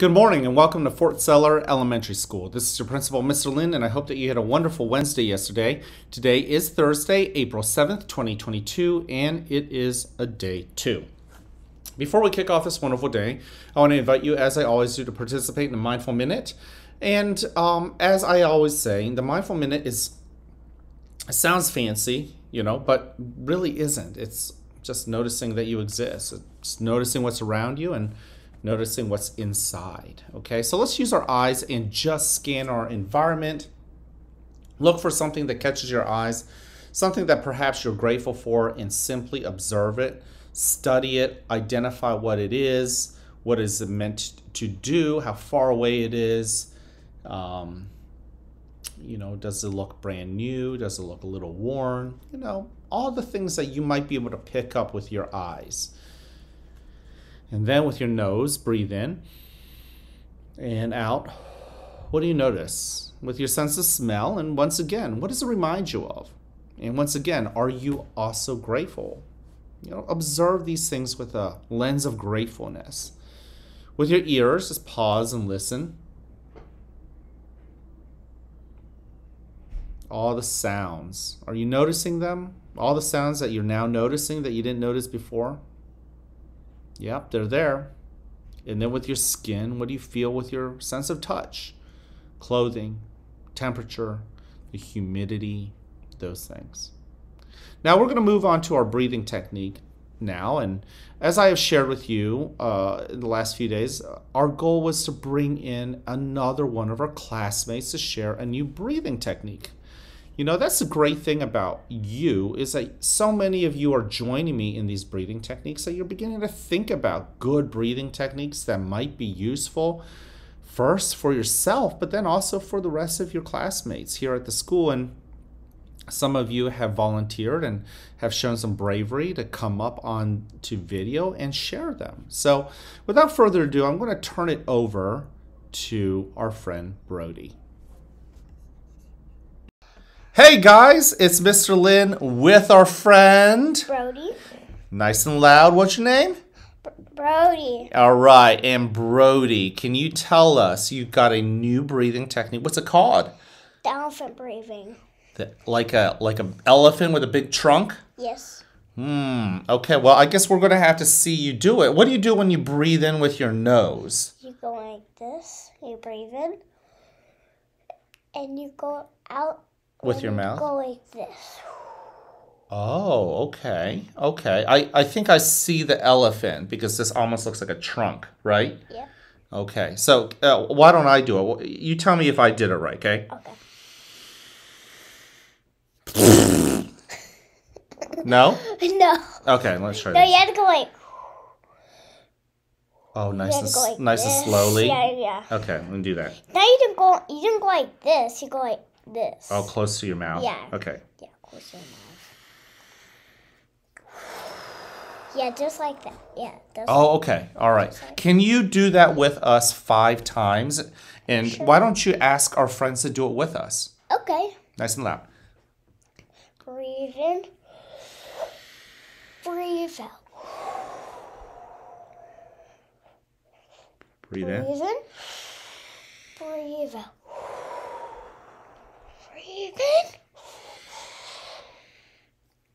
Good morning and welcome to Fort Zeller Elementary School. This is your principal, Mr. Lin, and I hope that you had a wonderful Wednesday yesterday. Today is Thursday, April 7th, 2022, and it is a day two. Before we kick off this wonderful day, I want to invite you, as I always do, to participate in the Mindful Minute. And um, as I always say, the Mindful Minute is sounds fancy, you know, but really isn't. It's just noticing that you exist. It's noticing what's around you and noticing what's inside. Okay, so let's use our eyes and just scan our environment. Look for something that catches your eyes, something that perhaps you're grateful for, and simply observe it, study it, identify what it is, what is it meant to do, how far away it is. Um, you know, does it look brand new? Does it look a little worn? You know, all the things that you might be able to pick up with your eyes. And then with your nose, breathe in and out. What do you notice? With your sense of smell, and once again, what does it remind you of? And once again, are you also grateful? You know, observe these things with a lens of gratefulness. With your ears, just pause and listen. All the sounds. Are you noticing them? All the sounds that you're now noticing that you didn't notice before? Yep, they're there. And then with your skin, what do you feel with your sense of touch? Clothing, temperature, the humidity, those things. Now we're going to move on to our breathing technique now. And as I have shared with you uh, in the last few days, our goal was to bring in another one of our classmates to share a new breathing technique. You know, that's the great thing about you is that so many of you are joining me in these breathing techniques that you're beginning to think about good breathing techniques that might be useful first for yourself, but then also for the rest of your classmates here at the school. And some of you have volunteered and have shown some bravery to come up on to video and share them. So without further ado, I'm going to turn it over to our friend Brody. Hey guys, it's Mr. Lin with our friend Brody. Nice and loud. What's your name? Brody. All right, and Brody, can you tell us you've got a new breathing technique? What's it called? The elephant breathing. The, like a like an elephant with a big trunk? Yes. Hmm. Okay. Well, I guess we're gonna have to see you do it. What do you do when you breathe in with your nose? You go like this. You breathe in, and you go out With your mouth? Go like this. Oh, okay. Okay. I, I think I see the elephant because this almost looks like a trunk, right? Yep. Okay. So uh, why don't I do it? You tell me if I did it right, okay? Okay. No? no. Okay, let's try No, this. you have to go like. Oh, nice and, to go s- like nice and slowly. Yeah, yeah. Okay, let me do that. Now you didn't go. You didn't go like this. You go like this. Oh, close to your mouth. Yeah. Okay. Yeah, close to your mouth. Yeah, just like that. Yeah. Oh, okay. All right. Can you do that with us five times? And why don't you ask our friends to do it with us? Okay. Nice and loud. Breathe in. Breathe out. Breathe in. Breathe in. Breathe out. Breathe in.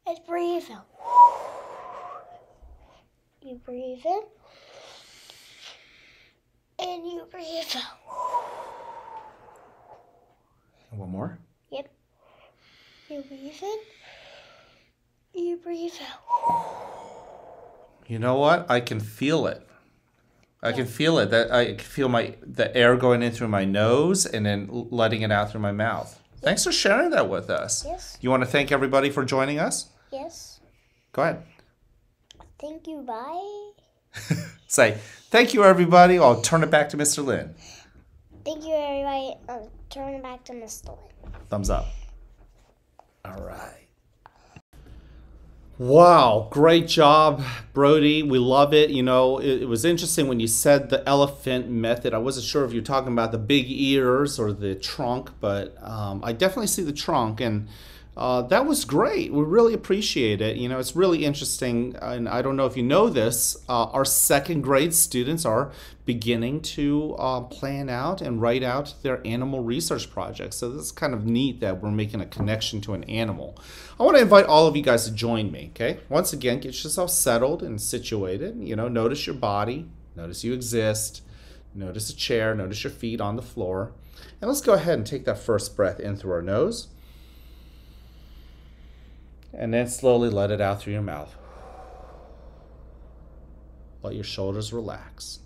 And breathe out. You breathe in. And you breathe out. And one more. Yep. You breathe in. You breathe out. You know what? I can feel it. I can feel it. That I can feel my the air going in through my nose and then letting it out through my mouth. Thanks for sharing that with us. Yes. You want to thank everybody for joining us? Yes. Go ahead. Thank you. Bye. Say thank you, everybody. I'll turn it back to Mr. Lin. Thank you, everybody. I'll turn it back to Mr. Lin. Thumbs up. All right. Wow, great job, Brody. We love it. You know, it, it was interesting when you said the elephant method. I wasn't sure if you're talking about the big ears or the trunk, but um, I definitely see the trunk. And Uh, that was great. We really appreciate it. You know, it's really interesting, and I don't know if you know this. Uh, our second grade students are beginning to uh, plan out and write out their animal research projects. So this is kind of neat that we're making a connection to an animal. I want to invite all of you guys to join me. Okay, once again, get yourself settled and situated. You know, notice your body, notice you exist, notice a chair, notice your feet on the floor, and let's go ahead and take that first breath in through our nose and then slowly let it out through your mouth. Let your shoulders relax.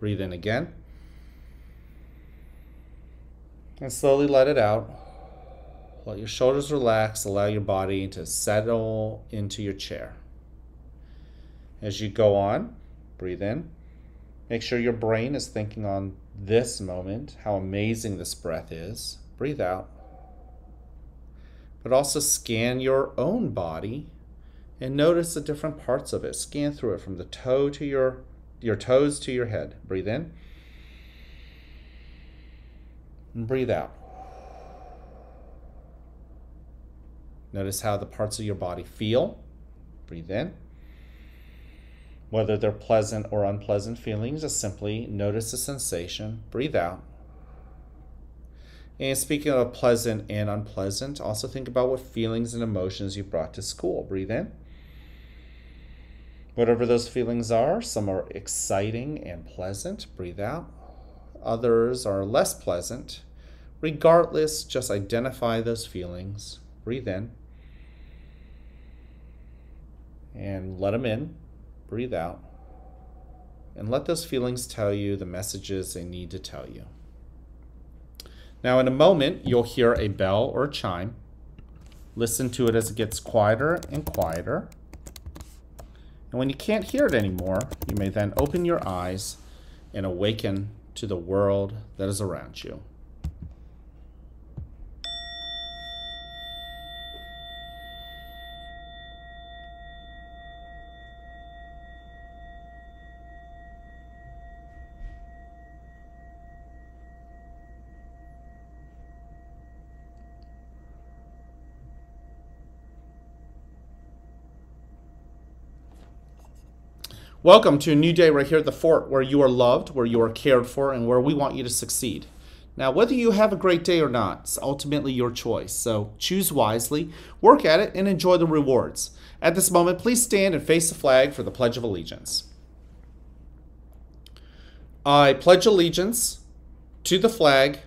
Breathe in again. And slowly let it out. Let your shoulders relax. Allow your body to settle into your chair. As you go on, breathe in. Make sure your brain is thinking on this moment, how amazing this breath is. Breathe out but also scan your own body and notice the different parts of it. Scan through it from the toe to your your toes to your head. Breathe in. And breathe out. Notice how the parts of your body feel. Breathe in. Whether they're pleasant or unpleasant feelings, just simply notice the sensation. Breathe out. And speaking of pleasant and unpleasant, also think about what feelings and emotions you brought to school. Breathe in. Whatever those feelings are, some are exciting and pleasant. Breathe out. Others are less pleasant. Regardless, just identify those feelings. Breathe in. And let them in. Breathe out. And let those feelings tell you the messages they need to tell you. Now, in a moment, you'll hear a bell or a chime. Listen to it as it gets quieter and quieter. And when you can't hear it anymore, you may then open your eyes and awaken to the world that is around you. Welcome to a new day right here at the fort where you are loved, where you are cared for, and where we want you to succeed. Now, whether you have a great day or not, it's ultimately your choice. So choose wisely, work at it, and enjoy the rewards. At this moment, please stand and face the flag for the Pledge of Allegiance. I pledge allegiance to the flag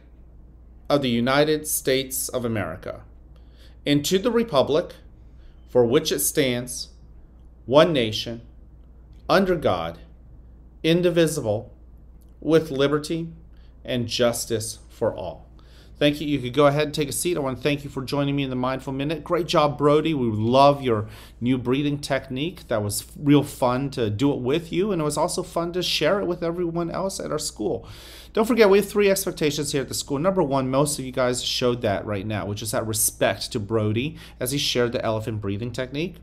of the United States of America and to the Republic for which it stands, one nation under God, indivisible, with liberty and justice for all. Thank you. You could go ahead and take a seat. I want to thank you for joining me in the Mindful Minute. Great job, Brody. We love your new breathing technique. That was real fun to do it with you, and it was also fun to share it with everyone else at our school. Don't forget, we have three expectations here at the school. Number one, most of you guys showed that right now, which is that respect to Brody as he shared the elephant breathing technique.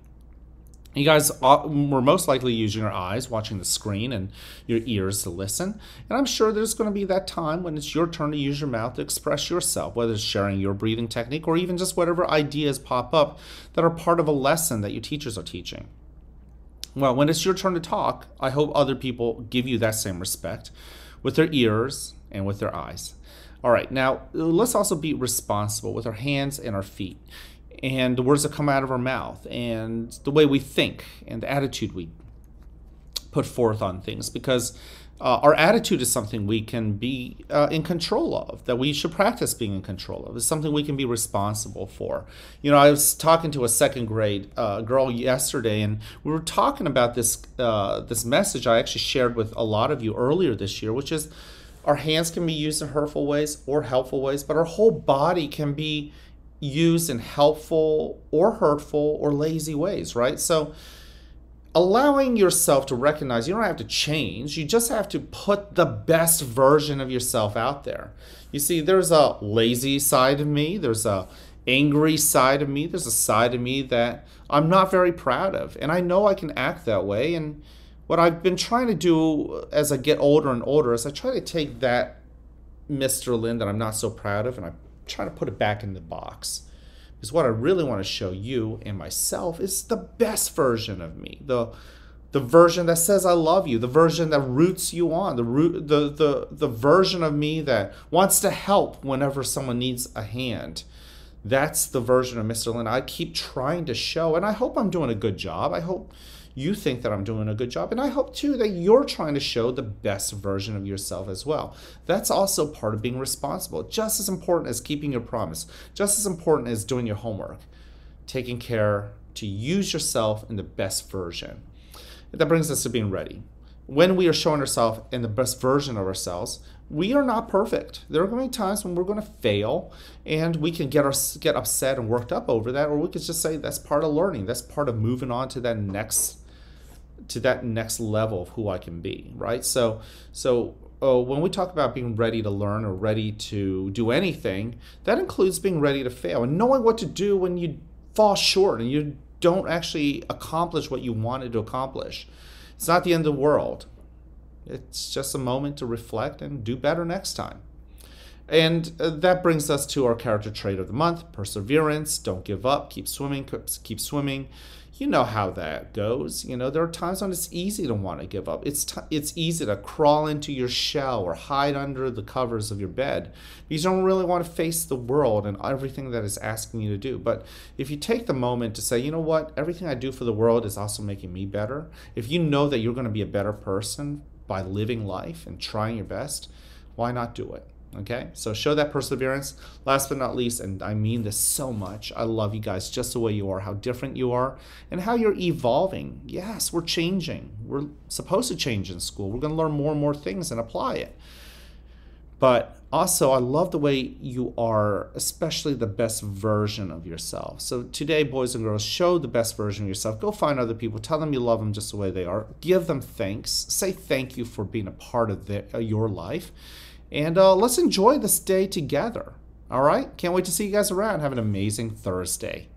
You guys were most likely using your eyes, watching the screen, and your ears to listen. And I'm sure there's going to be that time when it's your turn to use your mouth to express yourself, whether it's sharing your breathing technique or even just whatever ideas pop up that are part of a lesson that your teachers are teaching. Well, when it's your turn to talk, I hope other people give you that same respect with their ears and with their eyes. All right, now let's also be responsible with our hands and our feet and the words that come out of our mouth and the way we think and the attitude we put forth on things because uh, our attitude is something we can be uh, in control of, that we should practice being in control of. It's something we can be responsible for. You know, I was talking to a second grade uh, girl yesterday, and we were talking about this uh, this message I actually shared with a lot of you earlier this year, which is our hands can be used in hurtful ways or helpful ways, but our whole body can be used in helpful or hurtful or lazy ways, right? So allowing yourself to recognize you don't have to change, you just have to put the best version of yourself out there. You see, there's a lazy side of me, there's a angry side of me, there's a side of me that I'm not very proud of. And I know I can act that way. And what I've been trying to do as I get older and older is I try to take that Mr. Lin that I'm not so proud of and I try to put it back in the box is what I really want to show you and myself is the best version of me. The the version that says I love you, the version that roots you on, the root the the the version of me that wants to help whenever someone needs a hand. That's the version of Mr. Lin I keep trying to show and I hope I'm doing a good job. I hope you think that I'm doing a good job. And I hope too that you're trying to show the best version of yourself as well. That's also part of being responsible, just as important as keeping your promise, just as important as doing your homework, taking care to use yourself in the best version. That brings us to being ready. When we are showing ourselves in the best version of ourselves, we are not perfect. There are going to be times when we're going to fail, and we can get our, get upset and worked up over that, or we could just say that's part of learning. That's part of moving on to that next to that next level of who I can be, right? So, so uh, when we talk about being ready to learn or ready to do anything, that includes being ready to fail and knowing what to do when you fall short and you don't actually accomplish what you wanted to accomplish. It's not the end of the world. It's just a moment to reflect and do better next time. And uh, that brings us to our character trait of the month perseverance. Don't give up. Keep swimming. Keep swimming you know how that goes. You know, there are times when it's easy to want to give up. It's t- it's easy to crawl into your shell or hide under the covers of your bed because you don't really want to face the world and everything that is asking you to do. But if you take the moment to say, you know what, everything I do for the world is also making me better. If you know that you're going to be a better person by living life and trying your best, why not do it? Okay, so show that perseverance. Last but not least, and I mean this so much, I love you guys just the way you are, how different you are, and how you're evolving. Yes, we're changing. We're supposed to change in school. We're going to learn more and more things and apply it. But also, I love the way you are, especially the best version of yourself. So, today, boys and girls, show the best version of yourself. Go find other people. Tell them you love them just the way they are. Give them thanks. Say thank you for being a part of the, uh, your life and uh, let's enjoy this day together. All right? Can't wait to see you guys around. Have an amazing Thursday.